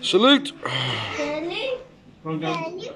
Salute. Salute.